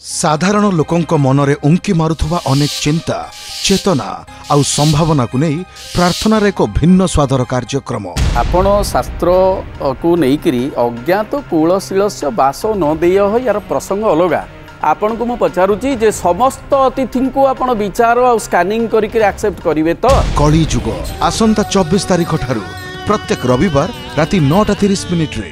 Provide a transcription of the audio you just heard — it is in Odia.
ସାଧାରଣ ଲୋକଙ୍କ ମନରେ ଉଙ୍କି ମାରୁଥିବା ଅନେକ ଚିନ୍ତା ଚେତନା ଆଉ ସମ୍ଭାବନାକୁ ନେଇ ପ୍ରାର୍ଥନାର ଏକ ଭିନ୍ନ ସ୍ୱାଦର କାର୍ଯ୍ୟକ୍ରମ। ଆପଣ ଶାସ୍ତ୍ରକୁ ନେଇକରି ଅଜ୍ଞାତ କୂଳଶୀଳସ୍ୟ ବାସ ନ ଦେୟ ହୋଇ ଏହାର ପ୍ରସଙ୍ଗ ଅଲଗା। ଆପଣଙ୍କୁ ମୁଁ ପଚାରୁଛି ଯେ ସମସ୍ତ ଅତିଥିଙ୍କୁ ଆପଣ ବିଚାର ଆଉ ସ୍କାନିଂ କରିକି ଆକ୍ସେପ୍ଟ କରିବେ ତ? କଳି ଯୁଗ ଆସନ୍ତା ଚବିଶ ତାରିଖ ଠାରୁ ପ୍ରତ୍ୟେକ ରବିବାର ରାତି ନଅଟା ତିରିଶ ମିନିଟ୍ରେ